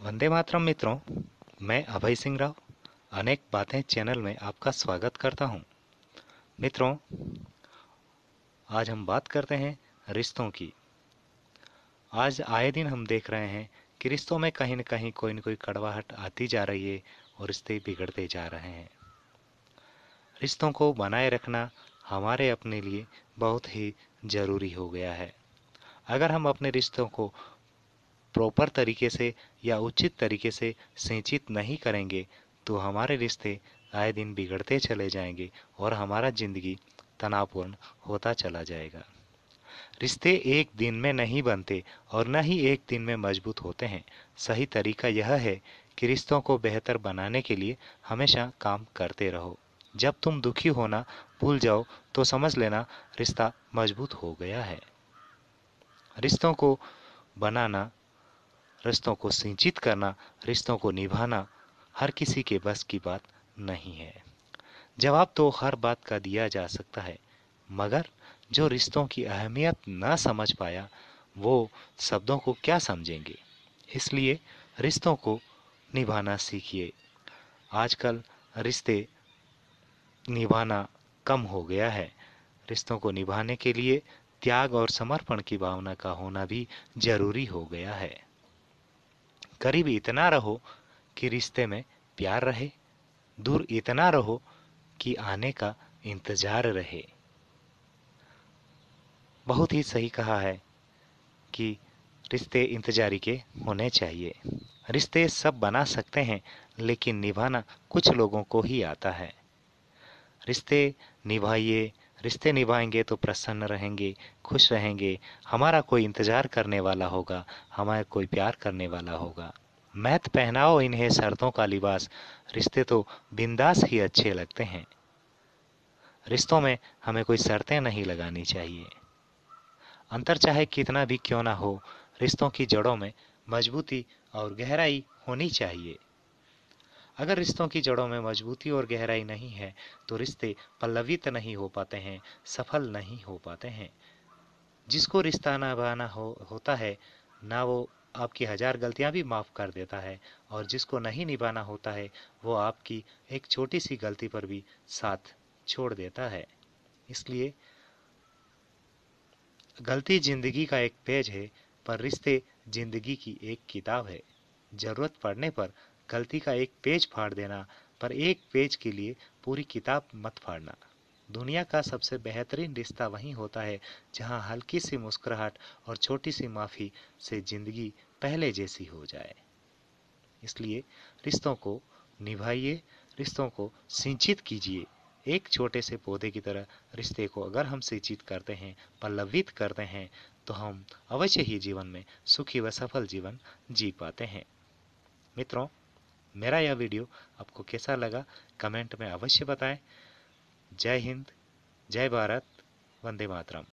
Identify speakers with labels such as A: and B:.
A: वंदे मातरम मित्रों, मैं अभय सिंह राव अनेक बातें चैनल में आपका स्वागत करता हूँ। मित्रों, आज हम बात करते हैं रिश्तों की। आज आए दिन हम देख रहे हैं कि रिश्तों में कहीं न कहीं कोई न कोई कड़वाहट आती जा रही है और रिश्ते बिगड़ते जा रहे हैं। रिश्तों को बनाए रखना हमारे अपने लिए बहुत ही ज़रूरी हो गया है। अगर हम अपने रिश्तों को प्रॉपर तरीके से या उचित तरीके से सिंचित नहीं करेंगे तो हमारे रिश्ते आए दिन बिगड़ते चले जाएँगे और हमारा ज़िंदगी तनावपूर्ण होता चला जाएगा। रिश्ते एक दिन में नहीं बनते और न ही एक दिन में मज़बूत होते हैं। सही तरीका यह है कि रिश्तों को बेहतर बनाने के लिए हमेशा काम करते रहो। जब तुम दुखी होना भूल जाओ तो समझ लेना रिश्ता मज़बूत हो गया है। रिश्तों को बनाना रिश्तों को सिंचित करना, रिश्तों को निभाना हर किसी के बस की बात नहीं है। जवाब तो हर बात का दिया जा सकता है, मगर जो रिश्तों की अहमियत ना समझ पाया, वो शब्दों को क्या समझेंगे? इसलिए रिश्तों को निभाना सीखिए। आजकल रिश्ते निभाना कम हो गया है। रिश्तों को निभाने के लिए त्याग और समर्पण की भावना का होना भी ज़रूरी हो गया है। करीब इतना रहो कि रिश्ते में प्यार रहे, दूर इतना रहो कि आने का इंतज़ार रहे। बहुत ही सही कहा है कि रिश्ते इंतजारी के होने चाहिए। रिश्ते सब बना सकते हैं, लेकिन निभाना कुछ लोगों को ही आता है। रिश्ते निभाइए रिश्ते निभाएँगे तो प्रसन्न रहेंगे, खुश रहेंगे। हमारा कोई इंतज़ार करने वाला होगा, हमारा कोई प्यार करने वाला होगा। मैत पहनाओ इन्हें शर्तों का लिबास। रिश्ते तो बिंदास ही अच्छे लगते हैं। रिश्तों में हमें कोई शर्तें नहीं लगानी चाहिए। अंतर चाहे कितना भी क्यों ना हो, रिश्तों की जड़ों में मजबूती और गहराई होनी चाहिए। अगर रिश्तों की जड़ों में मजबूती और गहराई नहीं है तो रिश्ते पल्लवित नहीं हो पाते हैं, सफल नहीं हो पाते हैं। जिसको रिश्ता निभाना हो, होता है, ना वो आपकी हज़ार गलतियाँ भी माफ़ कर देता है, और जिसको नहीं निभाना होता है, वो आपकी एक छोटी सी गलती पर भी साथ छोड़ देता है। इसलिए गलती ज़िंदगी का एक पेज है, पर रिश्ते ज़िंदगी की एक किताब है। ज़रूरत पड़ने पर गलती का एक पेज फाड़ देना, पर एक पेज के लिए पूरी किताब मत फाड़ना। दुनिया का सबसे बेहतरीन रिश्ता वही होता है, जहाँ हल्की सी मुस्कुराहट और छोटी सी माफ़ी से ज़िंदगी पहले जैसी हो जाए। इसलिए रिश्तों को निभाइए, रिश्तों को सिंचित कीजिए। एक छोटे से पौधे की तरह रिश्ते को अगर हम सिंचित करते हैं, पल्लवित करते हैं तो हम अवश्य ही जीवन में सुखी व सफल जीवन जी पाते हैं। मित्रों मेरा यह वीडियो आपको कैसा लगा, कमेंट में अवश्य बताएँ। जय हिंद, जय भारत, वंदे मातरम।